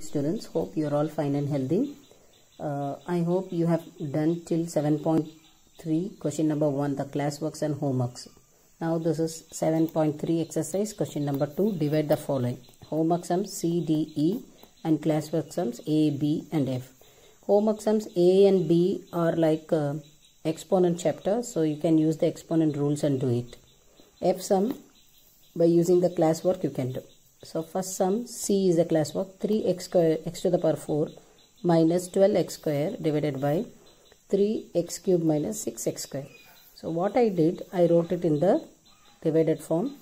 Students, hope you are all fine and healthy. Uh, I hope you have done till 7.3 question number 1 the class works and homeworks. Now this is 7.3 exercise question number 2 divide the following. Homework sums C, D, E and class work sums A, B and F. Homework sums A and B are like uh, exponent chapter so you can use the exponent rules and do it. F sum by using the class work you can do. So first sum C is a class work 3x square x to the power 4 minus 12x square divided by 3x cube minus 6x square. So what I did I wrote it in the divided form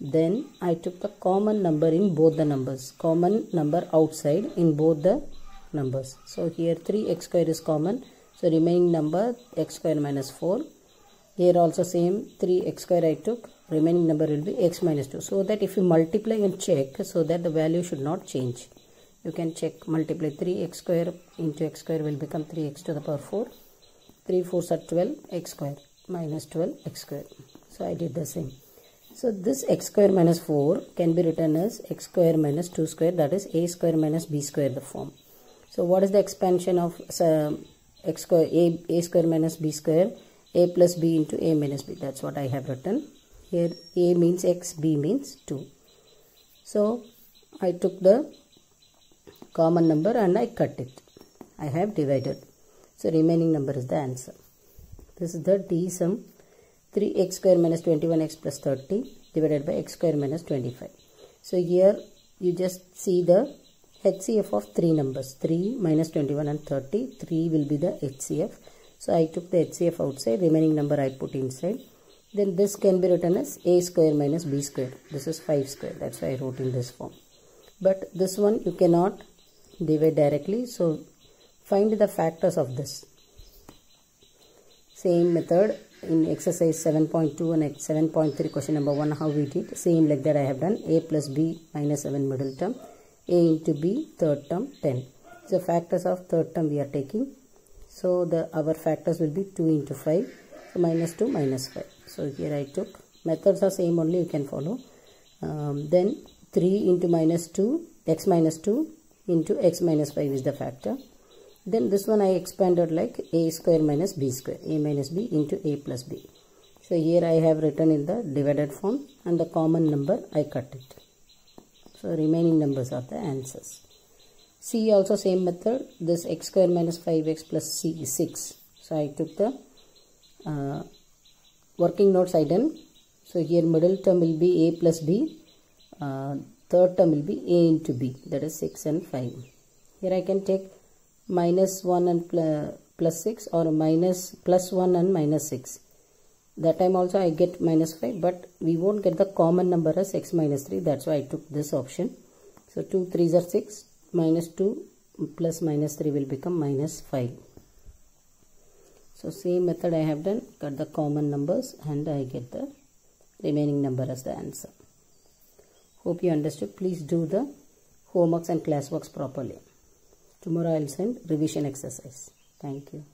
then I took the common number in both the numbers common number outside in both the numbers. So here 3x square is common so remaining number x square minus 4 here also same 3x square I took. Remaining number will be x minus 2 so that if you multiply and check so that the value should not change. You can check multiply 3x square into x square will become 3x to the power 4 3 4s are 12 x square minus 12 x square. So I did the same. So this x square minus 4 can be written as x square minus 2 square that is a square minus b square the form. So what is the expansion of uh, x square a, a square minus b square a plus b into a minus b. That's what I have written. Here a means x b means 2 so I took the common number and I cut it. I have divided. So remaining number is the answer. This is the d sum 3x square minus 21x plus 30 divided by x square minus 25 so here you just see the HCF of three numbers. 3 minus 21 and 30 3 will be the HCF so I took the HCF outside remaining number I put inside. Then this can be written as a square minus b square. This is 5 square. That's why I wrote in this form. But this one you cannot divide directly. So find the factors of this. Same method in exercise 7.2 and 7.3 question number 1 how we did. Same like that I have done. A plus b minus 7 middle term. A into b third term 10 so factors of third term we are taking so the our factors will be 2 into 5 so minus 2 minus 5 so here I took methods are same only you can follow. Um, then 3 into minus 2 x minus 2 into x minus 5 is the factor. Then this one I expanded like a square minus b square a minus b into a plus b. So here I have written in the divided form and the common number I cut it. So remaining numbers are the answers C also same method this x square minus 5x plus c is 6 so I took the uh, working notes I done. So here middle term will be a plus b. Uh, third term will be a into b. That is 6 and 5. Here I can take minus 1 and pl plus 6 or minus plus 1 and minus 6. That time also I get minus 5 but we won't get the common number as x minus 3. That's why I took this option. So 2 3s are 6 minus 2 plus minus 3 will become minus 5. So same method I have done, cut the common numbers and I get the remaining number as the answer. Hope you understood. Please do the homeworks and classworks properly. Tomorrow I will send revision exercise. Thank you.